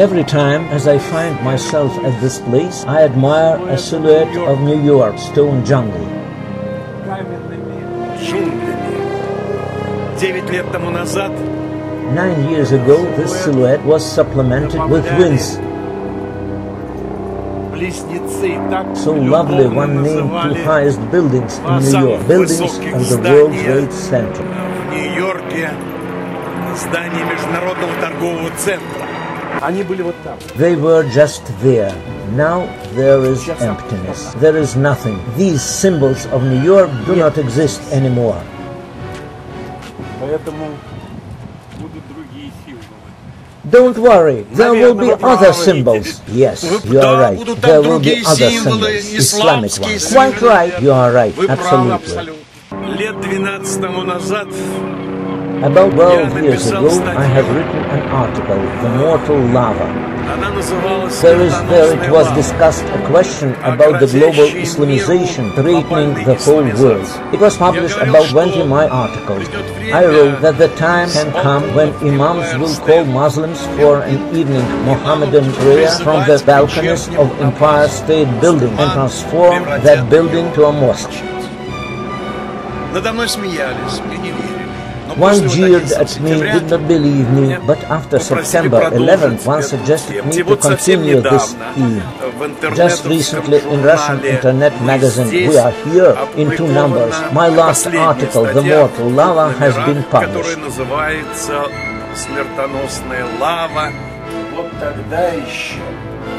Every time as I find myself at this place, I admire a silhouette of New York stone jungle. Nine years ago, this silhouette was supplemented with winds. so lovely one named two highest buildings in New York, buildings of the World Trade Center в Нью-Йорке здание Международного торгового центра. Они были вот там. They were just there. Now there is emptiness. There is nothing. These symbols of New York do not exist anymore. Поэтому будут другие символы. Don't worry, there will be other symbols. Yes, you are right. There will be other symbols, Islamic ones. Quite right, you are right, Вы правы absolutely. абсолютно. Лет 12 тому назад About 12 years ago, I have written an article, The Mortal Lava. она называлась There is there it «Смертоносная was лава». discussed a question about the global Islamization threatening the whole world. It was published about 20 my articles. I wrote that the time can come when imams will call Muslims for an evening Mohammedan prayer from the balconies of Empire State Building and transform that building to a mosque. Надо мной смеялись, мне не верили. Но One после вот jeered 11 at me, сентября did not believe me, but after попросили September продолжить 11th, one эту suggested тему. me И to вот совсем continue this недавно theme. в Just интернетовском recently in Russian журнале internet «Мы magazine здесь» We Are Here in two опубликована numbers. My last последняя article, The статья Mortal Lava, has номера, been которая published. называется «Смертоносная лава». Вот тогда еще,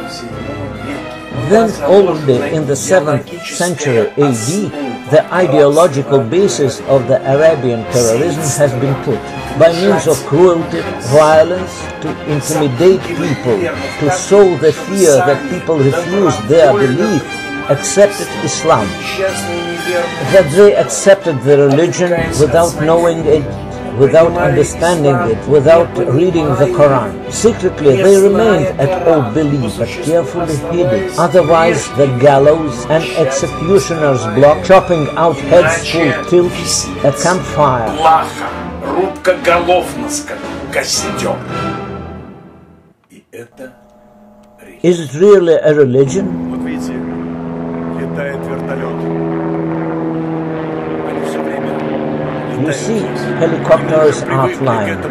в седьмом веке, Then, already in the 7th century AD, the ideological basis of the Arabian terrorism has been put by means of cruelty, violence, to intimidate people, to sow the fear that people refuse their belief, accepted Islam, that they accepted the religion without knowing it without understanding it, without reading the Quran. Secretly, they remained at old belief, but carefully hid it. Otherwise, the gallows and executioner's block, chopping out heads full tilt, a campfire. плаха, рубка голов на скаку, костер. И это речь. Is it really a religion? You see helicopters are flying.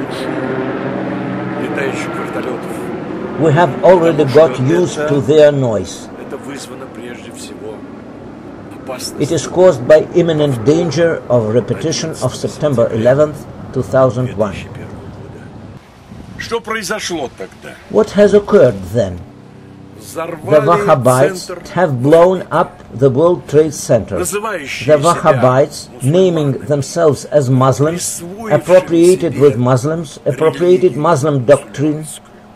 We have already got used to their noise. It is caused by imminent danger of repetition of September 11, 2001. What has occurred then? the Wahhabites have blown up the World Trade Center. The Wahhabites, naming themselves as Muslims, appropriated with Muslims, appropriated Muslim doctrine.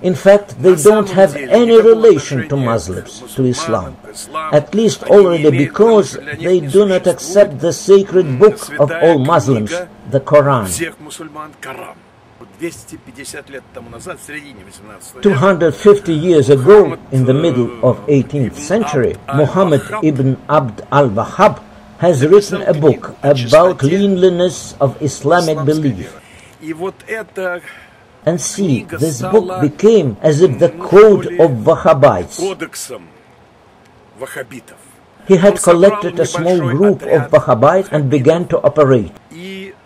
In fact, they don't have any relation to Muslims, to Islam, at least already because they do not accept the sacred book of all Muslims, the Quran. 250 years ago, in the middle of 18th century, Muhammad ibn Abd al-Wahhab has written a book about cleanliness of Islamic belief. And see, this book became as if the code of Wahhabites. He had collected a small group of Wahhabites and began to operate.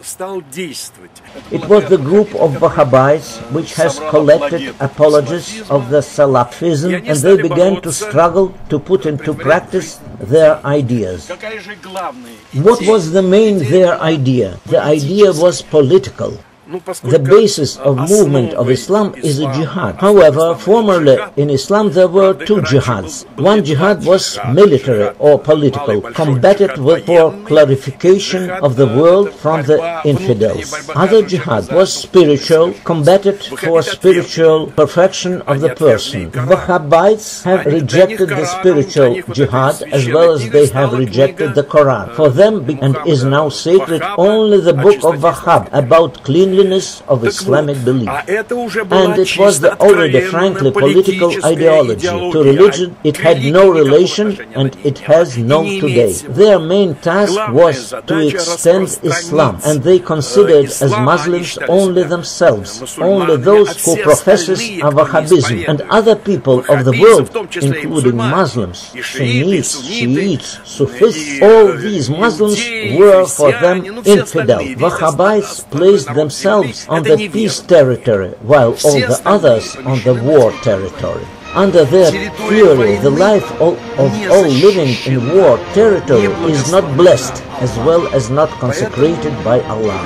It was the group of Wahhabis which has collected apologists of the Salafism and they began to struggle to put into practice their ideas. What was the main their idea? The idea was political. The basis of movement of Islam is a jihad. However, formerly in Islam there were two jihads. One jihad was military or political, combated with for clarification of the world from the infidels. Other jihad was spiritual, combated for spiritual perfection of the person. Wahhabites have rejected the spiritual jihad as well as they have rejected the Quran. For them, and is now sacred only the book of Wahhab about cleanliness holiness of Islamic belief. And it was the already frankly political ideology. To religion it had no relation and it has no today. Their main task was to extend Islam and they considered as Muslims only themselves, only those who professes of Wahhabism and other people of the world, including Muslims, Sunnis, Shiites, Sufis, all these Muslims were for them infidel. Wahhabites placed themselves on the peace territory, while all the others on the war territory. Under their theory, the life of, of all living in war territory is not blessed as well as not consecrated by Allah.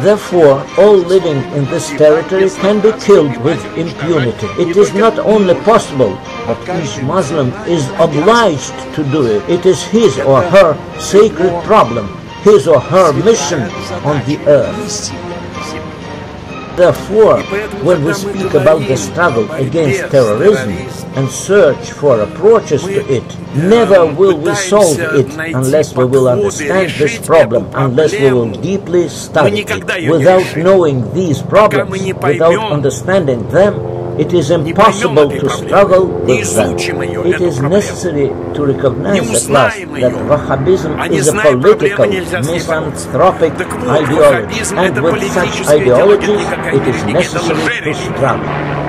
Therefore, all living in this territory can be killed with impunity. It is not only possible, but each Muslim is obliged to do it. It is his or her sacred problem, his or her mission on the earth. Therefore, when we speak about the struggle against terrorism and search for approaches to it, never will we solve it unless we will understand this problem, unless we will deeply study it. Without knowing these problems, without understanding them, it is impossible to struggle with them. It is necessary to recognize at last that Wahhabism is a political, misanthropic ideology, and with such ideologies it is necessary to struggle.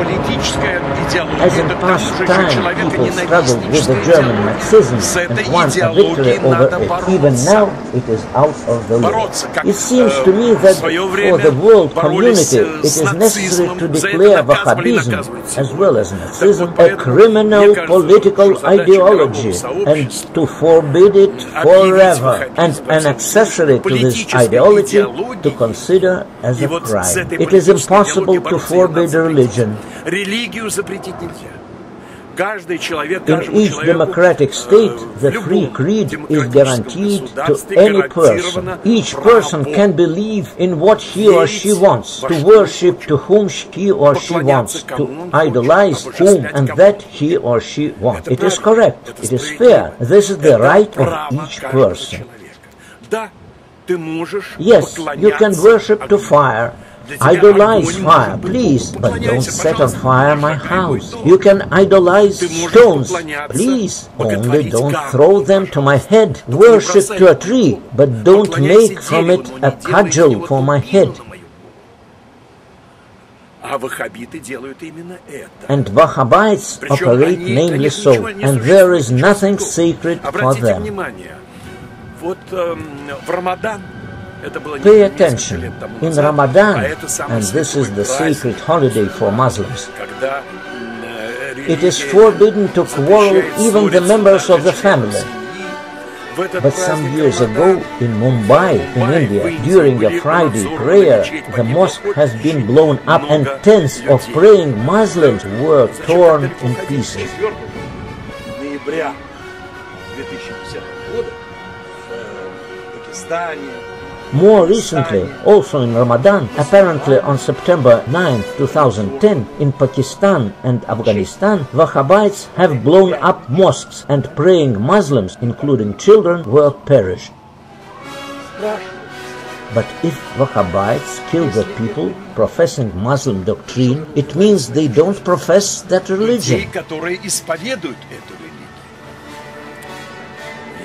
As in past time, people struggled with the German Marxism and won a victory it. Even now, it is out of the way. It seems to me that for the world community, it is necessary to declare Wahhabism, as well as Nazism, a criminal political ideology and to forbid it forever, and an accessory to this ideology to consider as a crime. It is impossible to forbid religion, Религию запретить нельзя. In each democratic state, the free creed is guaranteed to any person. Each person can believe in what he or she wants, to worship to whom he or she wants, to idolize whom and that he or she wants. It is correct. It is fair. This is the right of each person. Yes, you can worship to fire, Idolize fire, please, but don't set on fire my house. You can idolize stones, please, only don't throw them to my head. Worship to a tree, but don't make from it a cudgel for my head. And Wahhabites operate namely so, and there is nothing sacred for them. Pay attention. In Ramadan, and this is the sacred holiday for Muslims, it is forbidden to quarrel even the members of the family. But some years ago in Mumbai, in India, during a Friday prayer, the mosque has been blown up and tens of praying Muslims were torn in pieces. More recently, also in Ramadan, apparently on September 9, 2010, in Pakistan and Afghanistan, Wahhabites have blown up mosques and praying Muslims, including children, were perished. But if Wahhabites kill the people professing Muslim doctrine, it means they don't profess that religion.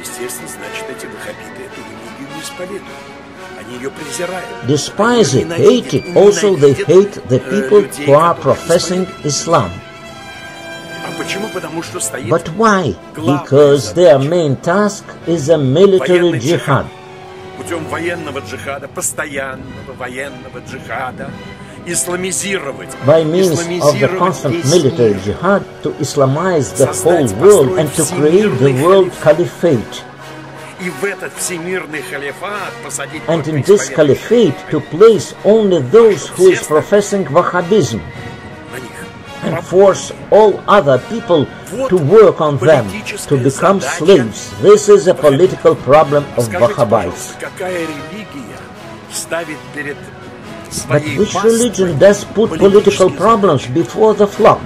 Естественно, значит, эти ваххабиты эту религию не исповедуют. Despise it, hate it. Also, they hate the people who are professing Islam. But why? Because their main task is a military jihad. By means of the constant military jihad to Islamize the whole world and to create the world caliphate. And in this caliphate to place only those who is professing Wahhabism and force all other people to work on them, to become slaves. This is a political problem of Wahhabites. But which religion does put political problems before the flock?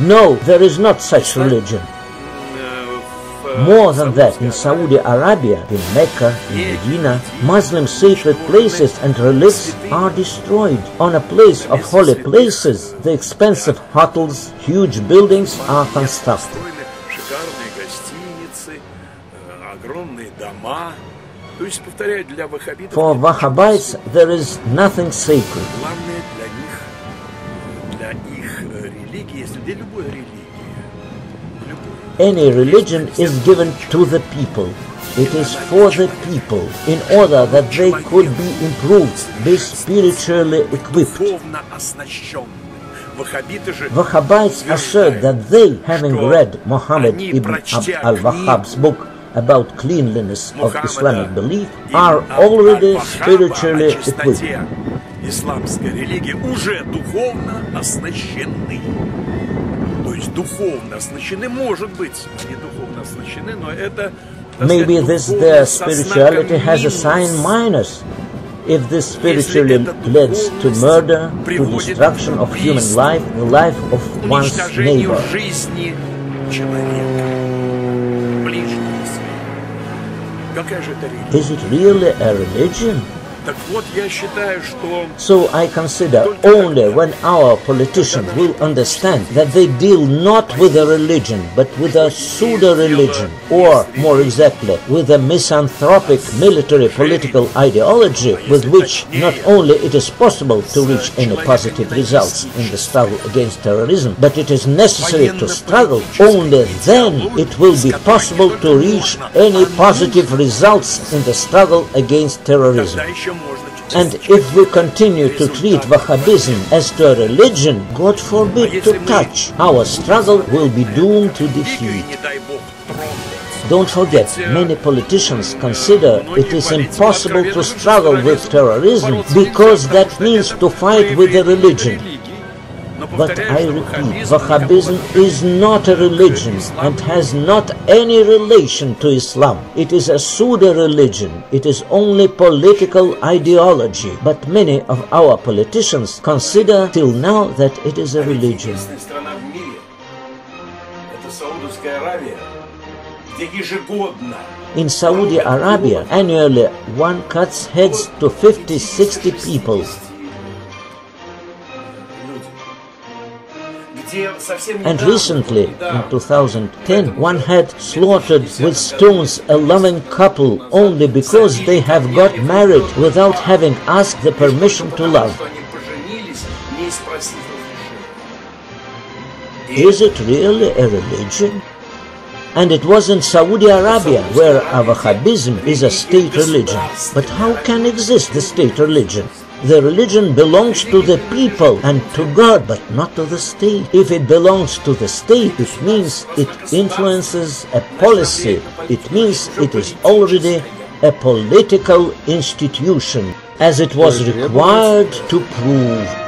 No, there is not such religion. More than that, in Saudi Arabia, in Mecca, in Medina, Muslim sacred places and relics are destroyed. On a place of holy places, the expensive hotels, huge buildings are constructed. For Wahhabites, there is nothing sacred. Any religion is given to the people. It is for the people in order that they could be improved, be spiritually equipped. Wahhabites assert that they, having read Muhammad ibn Abd al-Wahhab's book about cleanliness of Islamic belief, are already spiritually equipped. Исламская религия уже духовно оснащены. То есть духовно оснащены, может быть, они духовно оснащены, но это Maybe this their spirituality has a sign minus. If this spiritually leads to murder, to destruction of human life, the life of one's neighbor. Is it really a religion? So I consider only when our politicians will understand that they deal not with a religion, but with a pseudo-religion, or more exactly, with a misanthropic military political ideology with which not only it is possible to reach any positive results in the struggle against terrorism, but it is necessary to struggle, only then it will be possible to reach any positive results in the struggle against terrorism. And if we continue to treat Wahhabism as a religion, God forbid to touch, our struggle will be doomed to defeat. Don't forget, many politicians consider it is impossible to struggle with terrorism because that means to fight with a religion. But I repeat, Wahhabism is not a religion and has not any relation to Islam. It is a pseudo-religion. It is only political ideology. But many of our politicians consider till now that it is a religion. In Saudi Arabia, annually one cuts heads to 50-60 people And recently, in 2010, one had slaughtered with stones a loving couple only because they have got married without having asked the permission to love. Is it really a religion? And it was in Saudi Arabia where Wahhabism is a state religion. But how can exist the state religion? The religion belongs to the people and to God, but not to the state. If it belongs to the state, it means it influences a policy. It means it is already a political institution, as it was required to prove